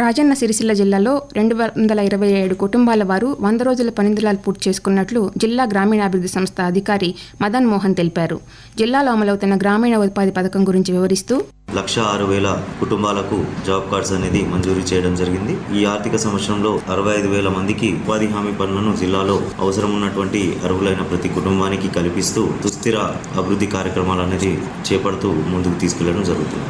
రాజన్న సిరిసిల్ల జిల్లాలో రెండు వందల ఇరవై ఏడు కుటుంబాల వారు వంద రోజుల పనిదిలాలు పూర్తి చేసుకున్నట్లు జిల్లా గ్రామీణాభివృద్ధి సంస్థ అధికారి మదన్ మోహన్ తెలిపారు. జిల్లాలో అమలవుతున్న గ్రామీణ ఉపాధి పథకం గురించి వివరిస్తూ లక్ష ఆరు వేల కుటుంబాలకు జాబ్ కార్డ్స్ అనేది మంజూరు చేయడం జరిగింది. ఈ ఆర్థిక సంవత్సరంలో అరవై ఐదు వేల మందికి ఉపాధి హామీ పనులను జిల్లాలో అవసరం ఉన్నటువంటి అర్హులైన ప్రతి కుటుంబానికి కల్పిస్తూ సుస్థిర అభివృద్ధి కార్యక్రమాలు అనేది చేపడుతూ ముందుకు తీసుకెళ్ళడం జరుగుతుంది.